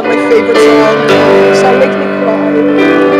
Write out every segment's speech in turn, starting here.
one my favorite song. So it makes me cry.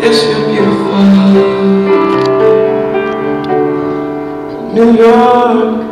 Yes, you're beautiful. New York.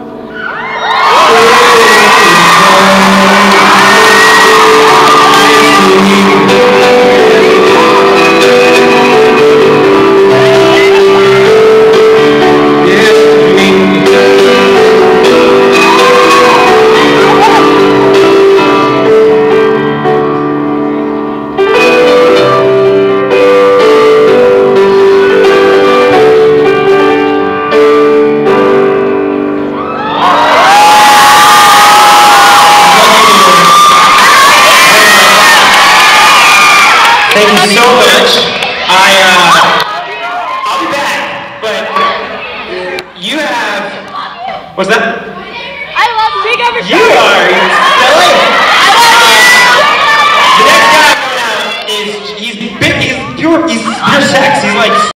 so much. I, uh, I'll be back. But you have, what's that? I love Big Ever You are.